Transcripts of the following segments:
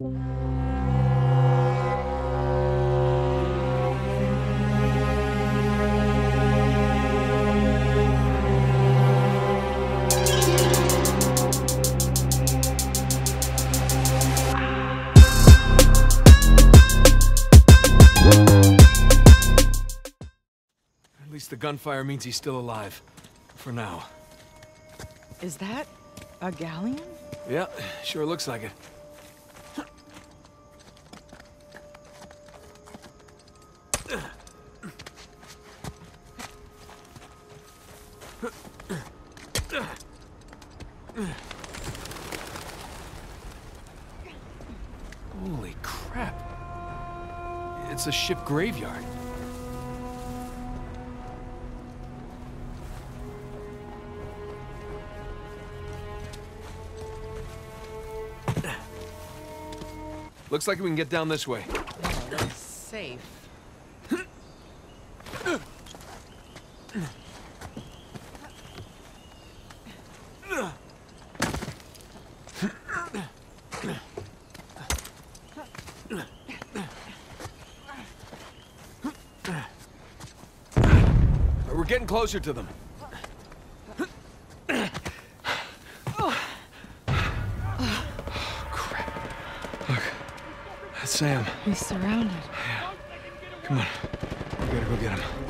At least the gunfire means he's still alive. For now. Is that a galleon? Yeah, sure looks like it. Holy crap. It's a ship graveyard. Looks like we can get down this way. Safe. Closer to them. crap. Look. That's Sam. He's surrounded. Come on. We gotta go get him.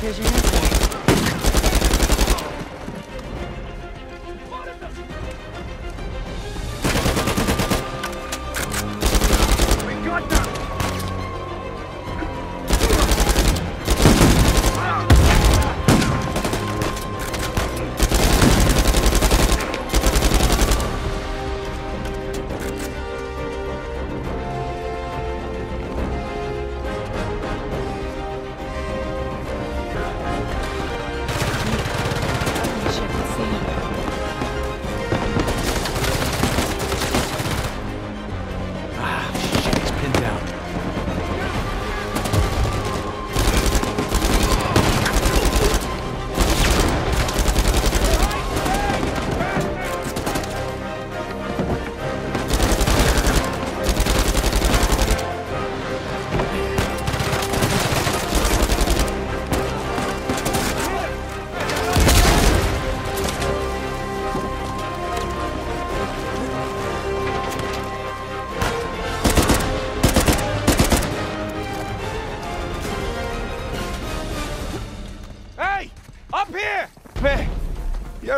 because you're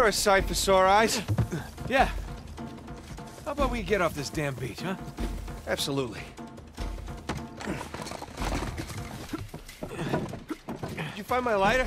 parasite for sore eyes. Yeah. How about we get off this damn beach, huh? Absolutely. Did you find my lighter?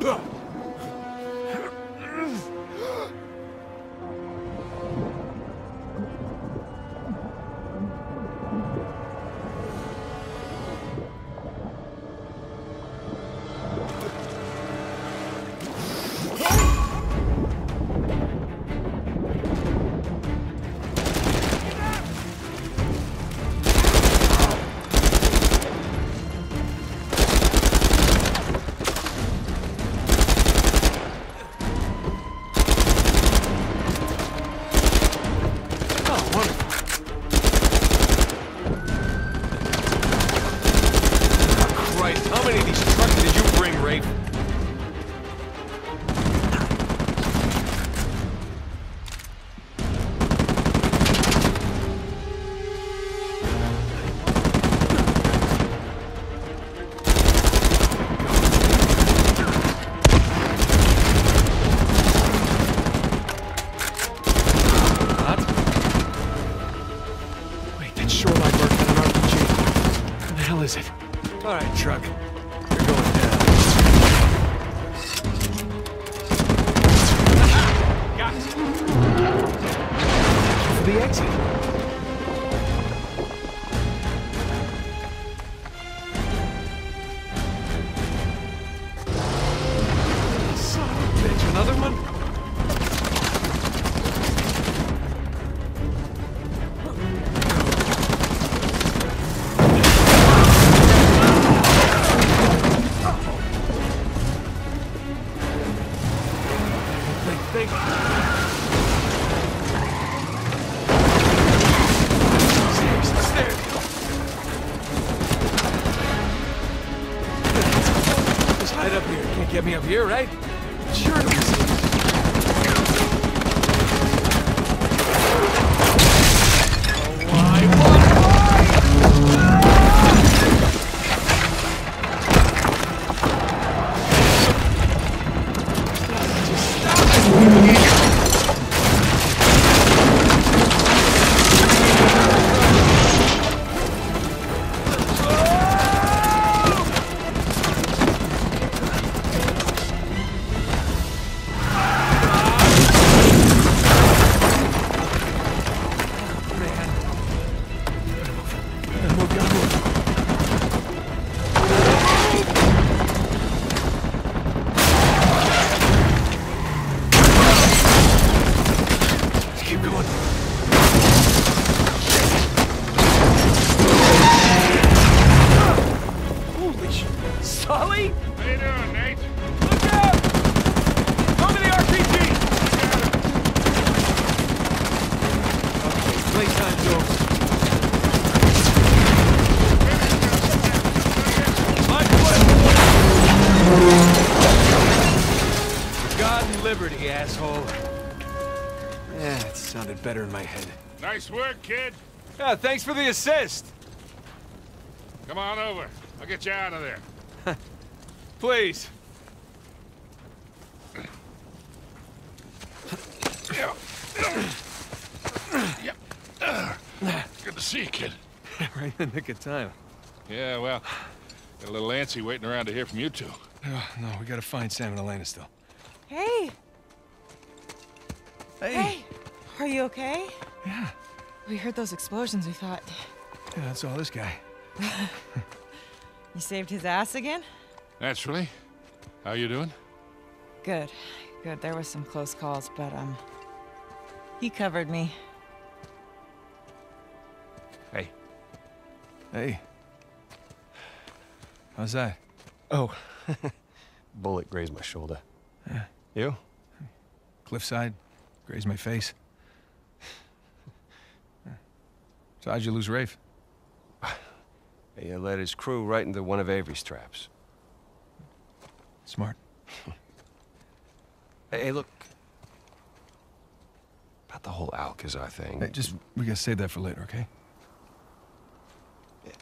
Oh, Yeah, thanks for the assist. Come on over. I'll get you out of there. Please. Yeah. yeah. Good to see you, kid. right in the nick of time. Yeah, well, got a little antsy waiting around to hear from you two. No, no, we gotta find Sam and Elena still. Hey, Hey! hey, are you okay? Yeah, We heard those explosions. We thought yeah, that's all this guy. you saved his ass again. Naturally. How you doing? Good, good. There was some close calls, but um, he covered me. Hey. Hey. How's that? Oh, bullet grazed my shoulder. Yeah. You? Cliffside, grazed my face. So how'd you lose Rafe? He led his crew right into one of Avery's traps. Smart. Hey, hey, look. About the whole Alcazar thing. Hey, just, we gotta save that for later, okay?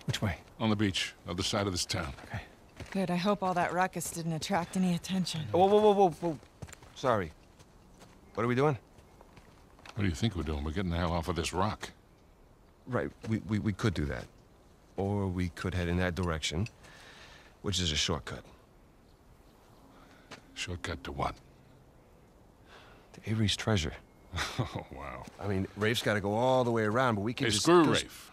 Which way? On the beach, other side of this town. Okay. Good. I hope all that ruckus didn't attract any attention. Whoa, whoa, whoa, whoa, whoa. Sorry. What are we doing? What do you think we're doing? We're getting the hell off of this rock. Right, we, we, we could do that. Or we could head in that direction, which is a shortcut. Shortcut to what? To Avery's treasure. Oh, wow. I mean, Rafe's got to go all the way around, but we can Hey, just... screw just- Rafe.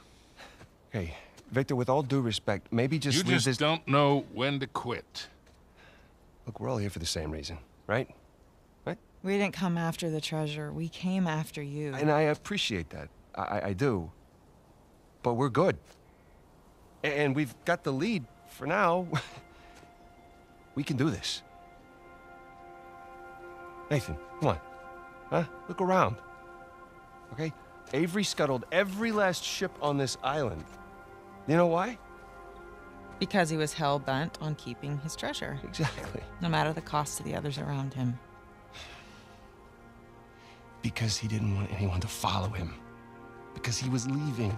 Hey, Victor, with all due respect, maybe just You just this... don't know when to quit. Look, we're all here for the same reason, right? We didn't come after the treasure. We came after you. And I appreciate that. I, I- I do. But we're good. And we've got the lead for now. we can do this. Nathan, come on. Huh? Look around. Okay? Avery scuttled every last ship on this island. You know why? Because he was hell bent on keeping his treasure, Exactly. no matter the cost to the others around him. Because he didn't want anyone to follow him. Because he was leaving.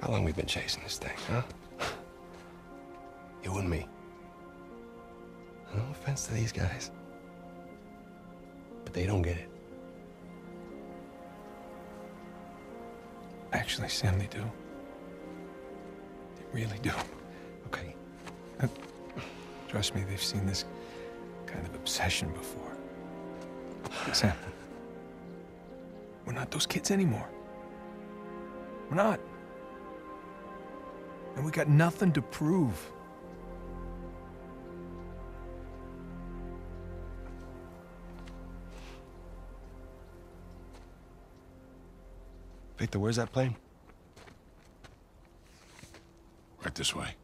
How long we been chasing this thing, huh? You and me. No offense to these guys. But they don't get it. Actually, Sam, they do. They really do. Okay. Uh, trust me, they've seen this kind of obsession before. Sam, we're not those kids anymore. We're not. And we got nothing to prove. Victor, where's that plane? Right this way.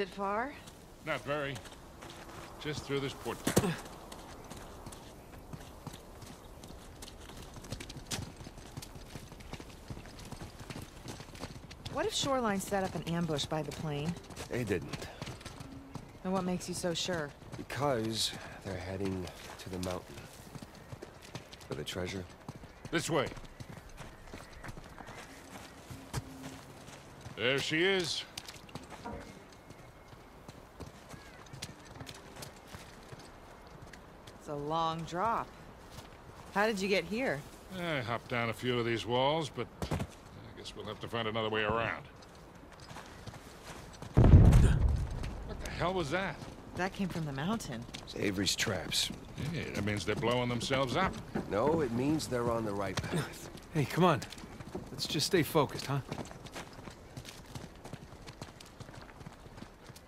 It far? Not very. Just through this port. What if Shoreline set up an ambush by the plane? They didn't. And what makes you so sure? Because they're heading to the mountain. For the treasure. This way. There she is. It's a long drop. How did you get here? I hopped down a few of these walls, but I guess we'll have to find another way around. What the hell was that? That came from the mountain. It's Avery's traps. Yeah, that means they're blowing themselves up. No, it means they're on the right path. Hey, come on. Let's just stay focused, huh?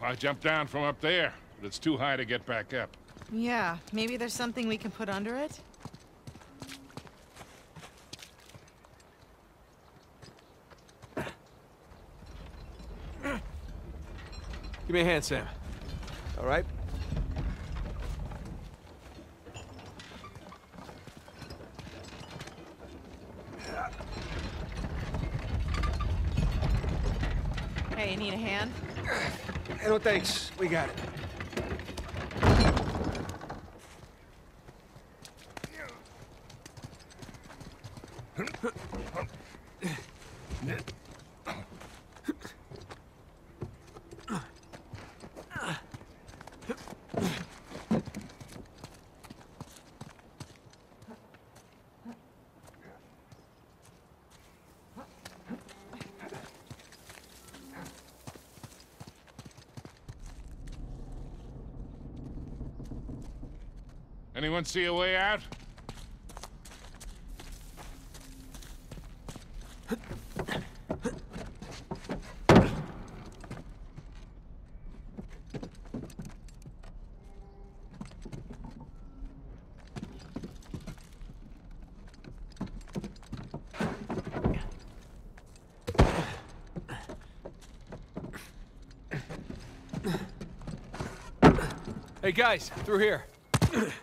I jumped down from up there, but it's too high to get back up. Yeah, maybe there's something we can put under it? Give me a hand, Sam. All right? Hey, you need a hand? Hey, no thanks. We got it. Anyone see a way out? Hey guys, through here.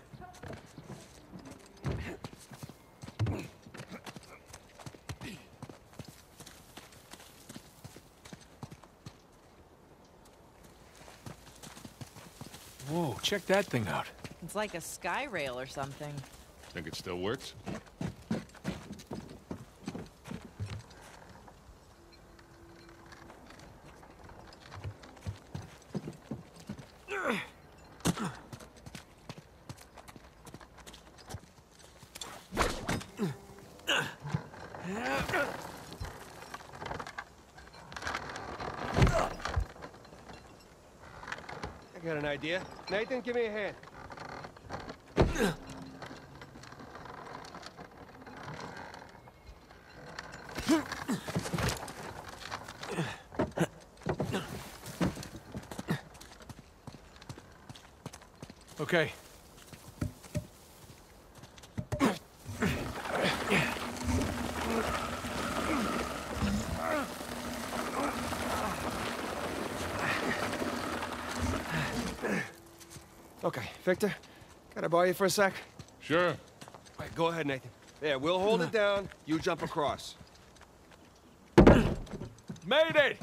Whoa, check that thing out. It's like a sky rail or something. Think it still works? Idea. Nathan, give me a hand. Okay. Okay, Victor, can I borrow you for a sec? Sure. All right, go ahead, Nathan. There, we'll hold it down. You jump across. Made it!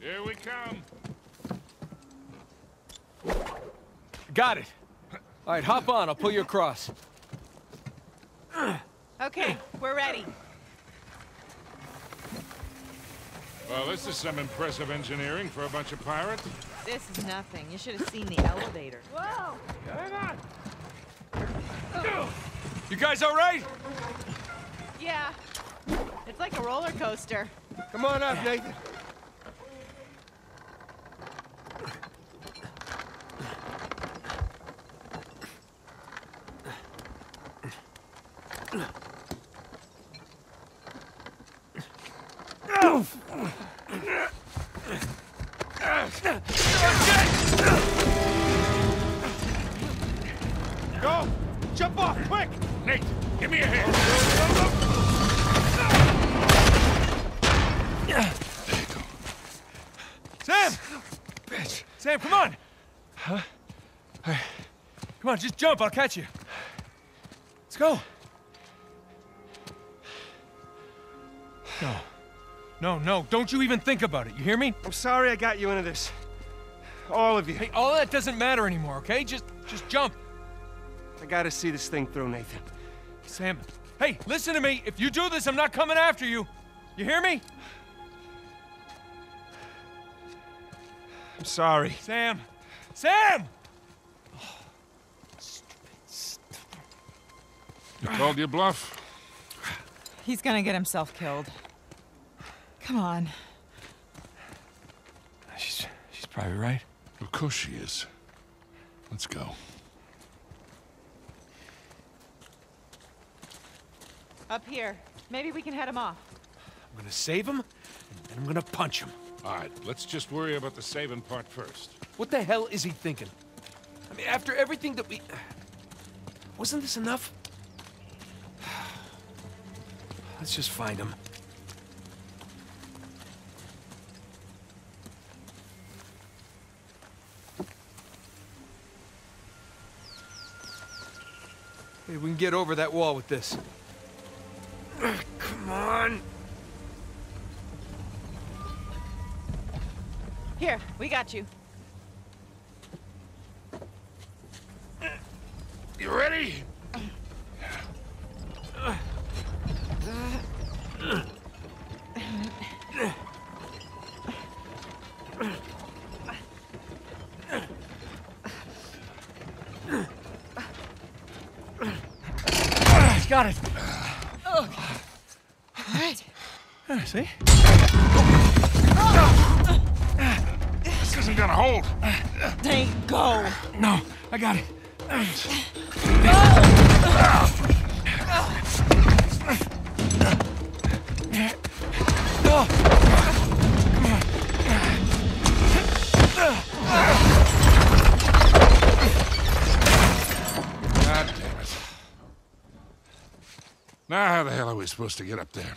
Here we come. Got it. All right, hop on. I'll pull you across. Okay, we're ready. Well, this is some impressive engineering for a bunch of pirates. This is nothing. You should have seen the elevator. Whoa! You guys all right? Yeah. It's like a roller coaster. Come on up, Nathan. Just jump. I'll catch you. Let's go. No. No, no. Don't you even think about it. You hear me? I'm sorry I got you into this. All of you. Hey, all that doesn't matter anymore, okay? Just, just jump. I gotta see this thing through, Nathan. Sam. Hey, listen to me. If you do this, I'm not coming after you. You hear me? I'm sorry. Sam. Sam! You called your bluff? He's gonna get himself killed. Come on. She's, she's probably right. Of course she is. Let's go. Up here. Maybe we can head him off. I'm gonna save him, and then I'm gonna punch him. All right, let's just worry about the saving part first. What the hell is he thinking? I mean, after everything that we... Wasn't this enough? Let's just find him. Hey, we can get over that wall with this. Come on. Here, we got you. You ready? He's got it. All right. Ah, see? This isn't gonna hold. Nate, go. No, I got it. God damn it. Now how the hell are we supposed to get up there?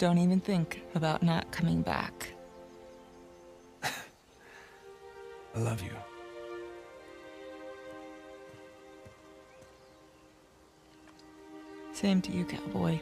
Don't even think about not coming back. I love you. Same to you, cowboy.